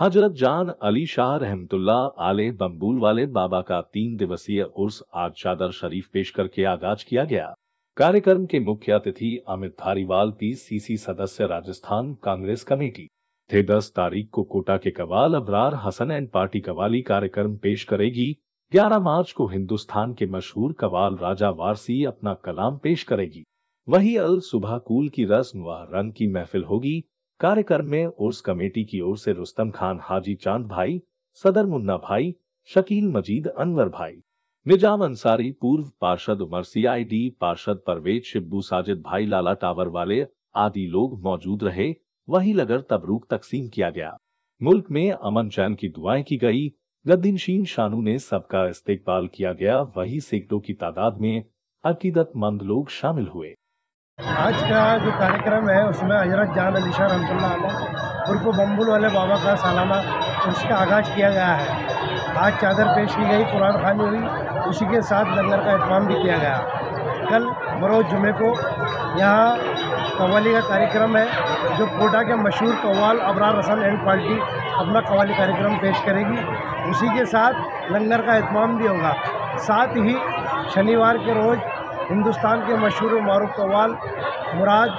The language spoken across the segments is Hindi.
हज़रत जान अली शाह रहमतुल्ला आले बम्बूल वाले बाबा का तीन दिवसीय उर्स आज चादर शरीफ पेश करके आगाज़ किया गया। कार्यक्रम के मुख्य अतिथि अमित धारीवाल, पीसीसी सदस्य राजस्थान कांग्रेस कमेटी। थे दस तारीख को कोटा के कवाल अबरार हसन एंड पार्टी कवाली कार्यक्रम पेश करेगी। 11 मार्च को हिंदुस्तान के मशहूर कवाल राजा वारसी अपना कलाम पेश करेगी। वही अल सुबह कूल की रस्म व रंग की महफिल होगी। कार्यक्रम में उर्स कमेटी की ओर से रुस्तम खान, हाजी चाँद भाई, सदर मुन्ना भाई शकील मजीद, अनवर भाई। निज़ाम अंसारी, पूर्व पार्षद उमर सीआईडी पार्षद परवेज, शिब्बू साजिद भाई, लाला टावर वाले आदि लोग मौजूद रहे। वही लगकर तबरूक तकसीम किया गया। मुल्क में अमन चैन की दुआएँ की गई। गद्दीनशीन शानू ने सबका इस्तेकबाल किया गया। वही सैकड़ों की तादाद में अकीदतमंद लोग शामिल हुए। आज का जो कार्यक्रम है, उसमें हज़रत जान अली शाह रमतुल्ला उर्फ़ बम्बुल वाले बाबा का सालाना उसका आगाज़ किया गया है। आज चादर पेश की गई, कुरान खानी हुई, उसी के साथ लंगर का अहतमाम भी किया गया। कल बरोज़ जुमे को यहाँ कवाली का कार्यक्रम है, जो कोटा के मशहूर कवाल अबरार रसन एंड पार्टी अपना कवाली कार्यक्रम पेश करेगी। उसी के साथ लंगर का अहतमाम भी होगा। साथ ही शनिवार के रोज़ हिंदुस्तान के मशहूर मरूफ कवाल मुराद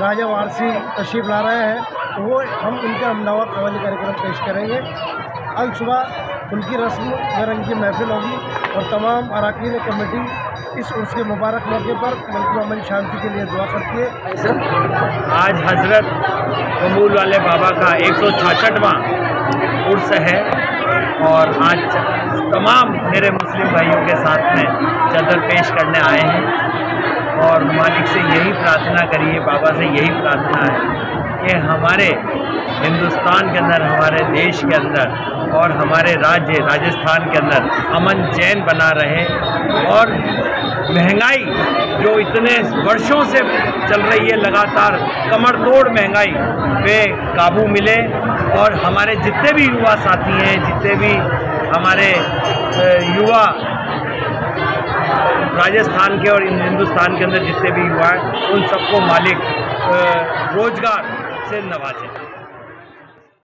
राजा वारसी तशरीफ़ ला रहे हैं। तो वो हम उनका हमनवा कवाली कार्यक्रम पेश करेंगे। अल सुबह उनकी रस्म रंग की महफिल होगी और तमाम अरकान कमेटी इस उर्स के मुबारक मौके पर मुल्क अमन शांति के लिए दुआ करती है। आज हज़रत कमूल वाले बाबा का एक सौ छाछठवां उर्स है। और आज तमाम मेरे मुस्लिम भाइयों के साथ में चादर पेश करने आए हैं। और मालिक से यही प्रार्थना करिए, बाबा से यही प्रार्थना है कि हमारे हिंदुस्तान के अंदर, हमारे देश के अंदर और हमारे राज्य, राजस्थान के अंदर अमन चैन बना रहे और महँगाई जो इतने वर्षों से चल रही है, लगातार कमर तोड़ महँगाई पे काबू मिले। और हमारे जितने भी युवा साथी हैं, जितने भी हमारे युवा राजस्थान के और हिंदुस्तान के अंदर जितने भी युवा हैं, उन सबको मालिक रोज़गार से नवाजें।